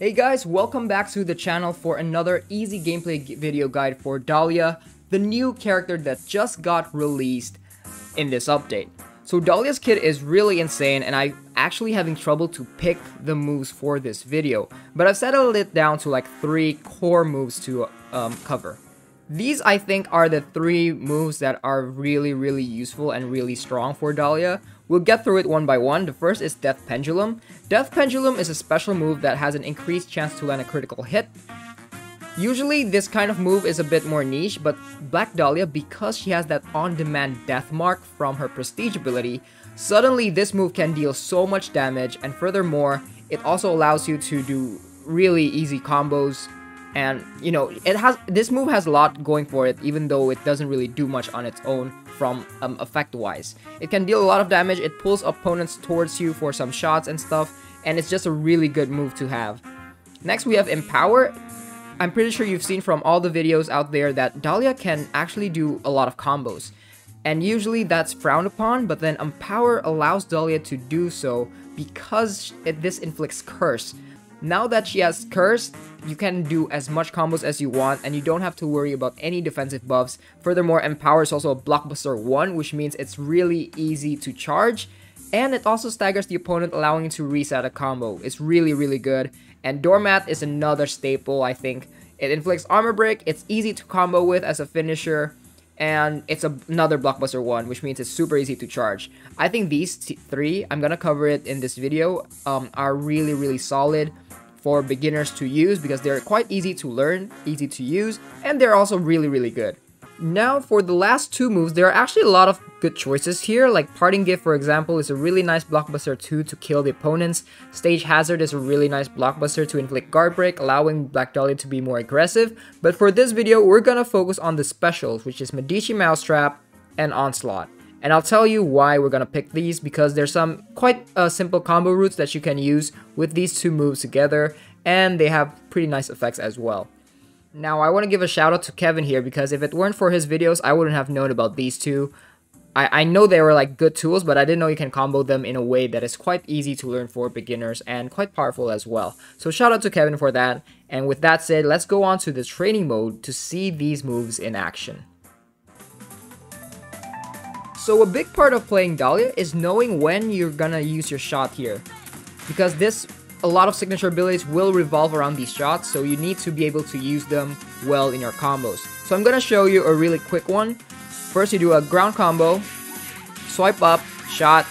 Hey guys, welcome back to the channel for another easy gameplay video guide for Dahlia, the new character that just got released in this update. So Dahlia's kit is really insane and I'm actually having trouble to pick the moves for this video, but I've settled it down to like three core moves to um, cover. These I think are the three moves that are really really useful and really strong for Dahlia. We'll get through it one by one. The first is Death Pendulum. Death Pendulum is a special move that has an increased chance to land a critical hit. Usually this kind of move is a bit more niche, but Black Dahlia, because she has that on-demand death mark from her prestige ability, suddenly this move can deal so much damage and furthermore, it also allows you to do really easy combos and you know it has this move has a lot going for it even though it doesn't really do much on its own from um, effect wise it can deal a lot of damage it pulls opponents towards you for some shots and stuff and it's just a really good move to have. Next we have empower. I'm pretty sure you've seen from all the videos out there that dahlia can actually do a lot of combos. And usually that's frowned upon but then empower allows dahlia to do so because it, this inflicts curse now that she has Curse, you can do as much combos as you want and you don't have to worry about any defensive buffs. Furthermore, Empower is also a blockbuster 1, which means it's really easy to charge. And it also staggers the opponent, allowing you to reset a combo. It's really, really good. And Doormat is another staple, I think. It inflicts armor break, it's easy to combo with as a finisher, and it's a, another blockbuster one, which means it's super easy to charge. I think these three, I'm gonna cover it in this video, um, are really, really solid for beginners to use because they're quite easy to learn, easy to use, and they're also really, really good. Now, for the last two moves, there are actually a lot of good choices here, like Parting Gift, for example, is a really nice blockbuster 2 to kill the opponents. Stage Hazard is a really nice blockbuster to inflict guard break, allowing Black Dahlia to be more aggressive. But for this video, we're gonna focus on the specials, which is Medici Mousetrap and Onslaught. And I'll tell you why we're gonna pick these because there's some quite uh, simple combo routes that you can use with these two moves together and they have pretty nice effects as well. Now I want to give a shout out to Kevin here because if it weren't for his videos I wouldn't have known about these two. I, I know they were like good tools but I didn't know you can combo them in a way that is quite easy to learn for beginners and quite powerful as well. So shout out to Kevin for that and with that said let's go on to the training mode to see these moves in action. So a big part of playing Dahlia is knowing when you're gonna use your shot here. Because this, a lot of signature abilities will revolve around these shots, so you need to be able to use them well in your combos. So I'm gonna show you a really quick one. First you do a ground combo, swipe up, shot,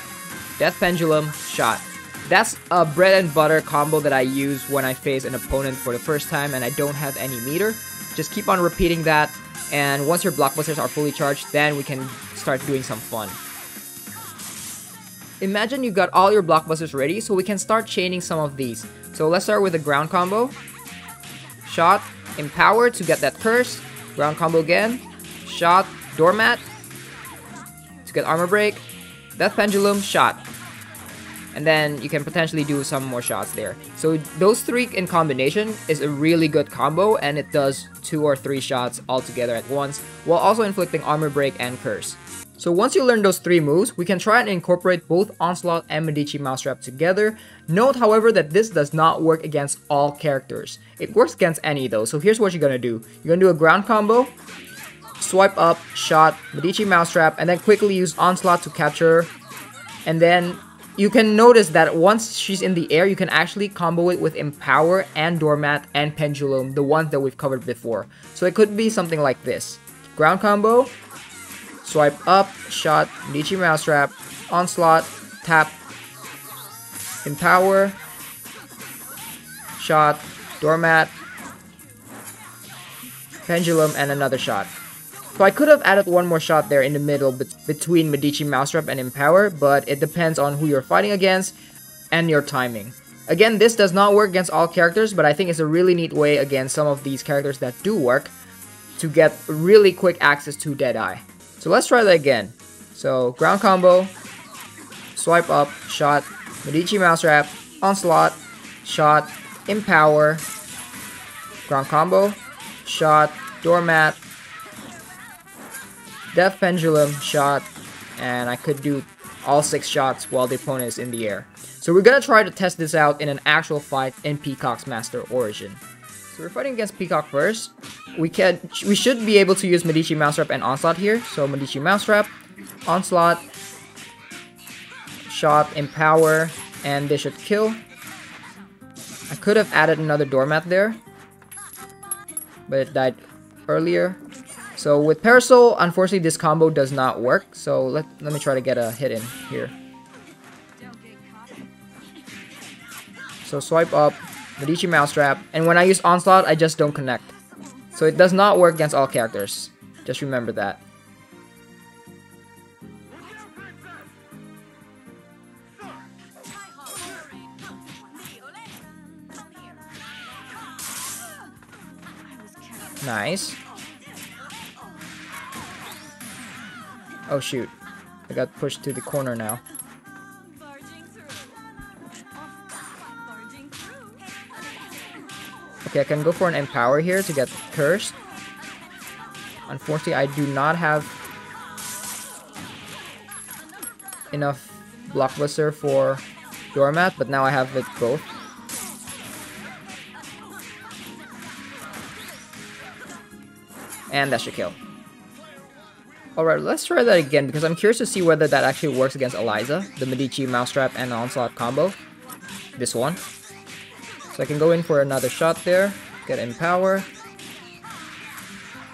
death pendulum, shot. That's a bread and butter combo that I use when I face an opponent for the first time and I don't have any meter. Just keep on repeating that and once your blockbusters are fully charged, then we can start doing some fun. Imagine you've got all your blockbusters ready, so we can start chaining some of these. So let's start with the ground combo. Shot, empower to get that curse. Ground combo again. Shot, doormat to get armor break. Death pendulum, shot and then you can potentially do some more shots there. So those three in combination is a really good combo and it does two or three shots all together at once while also inflicting armor break and curse. So once you learn those three moves, we can try and incorporate both Onslaught and Medici Mousetrap together. Note however that this does not work against all characters. It works against Annie though, so here's what you're gonna do. You're gonna do a ground combo, swipe up, shot, Medici Mousetrap, and then quickly use Onslaught to capture, and then you can notice that once she's in the air, you can actually combo it with Empower and Doormat and Pendulum, the ones that we've covered before. So it could be something like this. Ground combo, swipe up, shot, Medici Mousetrap, Onslaught, tap, Empower, shot, Doormat, Pendulum, and another shot. So I could have added one more shot there in the middle be between Medici Mousetrap and Empower, but it depends on who you're fighting against and your timing. Again, this does not work against all characters, but I think it's a really neat way against some of these characters that do work to get really quick access to Deadeye. So let's try that again. So ground combo, swipe up, shot, Medici Mousetrap, Onslaught, shot, Empower, ground combo, shot, Doormat, Death Pendulum shot, and I could do all 6 shots while the opponent is in the air. So we're gonna try to test this out in an actual fight in Peacock's Master Origin. So we're fighting against Peacock first. We can we should be able to use Medici Mousetrap and Onslaught here. So Medici Mousetrap, Onslaught, Shot, Empower, and they should kill. I could have added another doormat there, but it died earlier. So with Parasol, unfortunately this combo does not work. So let, let me try to get a hit in here. So swipe up, Medici Mousetrap, and when I use Onslaught, I just don't connect. So it does not work against all characters. Just remember that. Nice. Oh shoot. I got pushed to the corner now. Okay, I can go for an Empower here to get Cursed. Unfortunately, I do not have enough Blockbuster for Doormat, but now I have it both. And that should kill. Alright, let's try that again because I'm curious to see whether that actually works against Eliza, the Medici Mousetrap and Onslaught combo. This one. So I can go in for another shot there, get Empower.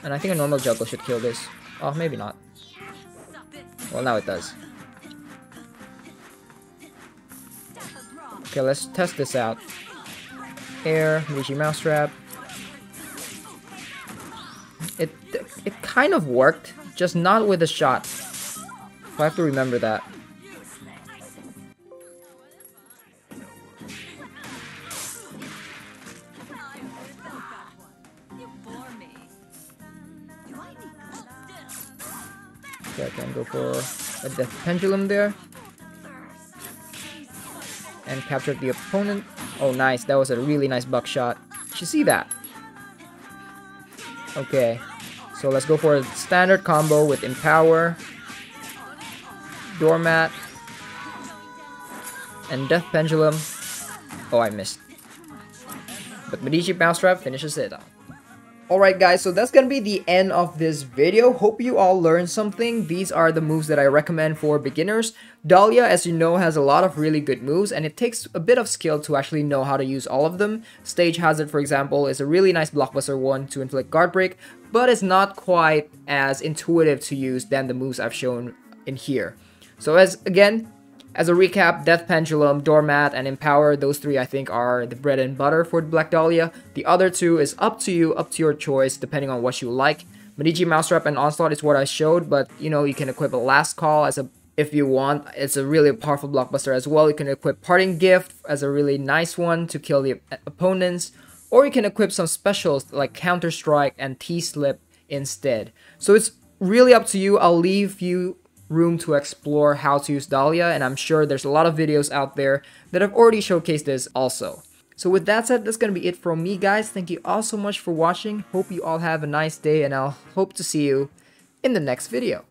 And I think a normal juggle should kill this. Oh, maybe not. Well, now it does. Okay, let's test this out. Air, Medici Mousetrap, it it kind of worked, just not with a shot. I have to remember that. I can go for a death pendulum there. And capture the opponent. Oh, nice. That was a really nice buckshot. Did You see that. Okay, so let's go for a standard combo with Empower, Doormat, and Death Pendulum. Oh, I missed. But Medici Mousetrap finishes it off. Alright guys, so that's gonna be the end of this video. Hope you all learned something. These are the moves that I recommend for beginners. Dahlia, as you know, has a lot of really good moves and it takes a bit of skill to actually know how to use all of them. Stage Hazard, for example, is a really nice blockbuster one to inflict guard break, but it's not quite as intuitive to use than the moves I've shown in here. So as again, as a recap, Death Pendulum, Doormat, and Empower, those three I think are the bread and butter for Black Dahlia. The other two is up to you, up to your choice, depending on what you like. Medici Mousetrap and Onslaught is what I showed, but you know, you can equip a Last Call as a if you want. It's a really powerful blockbuster as well. You can equip Parting Gift as a really nice one to kill the opponents, or you can equip some specials like Counter Strike and T-Slip instead. So it's really up to you. I'll leave you room to explore how to use Dahlia, and I'm sure there's a lot of videos out there that have already showcased this also. So with that said, that's going to be it from me guys. Thank you all so much for watching. Hope you all have a nice day, and I'll hope to see you in the next video.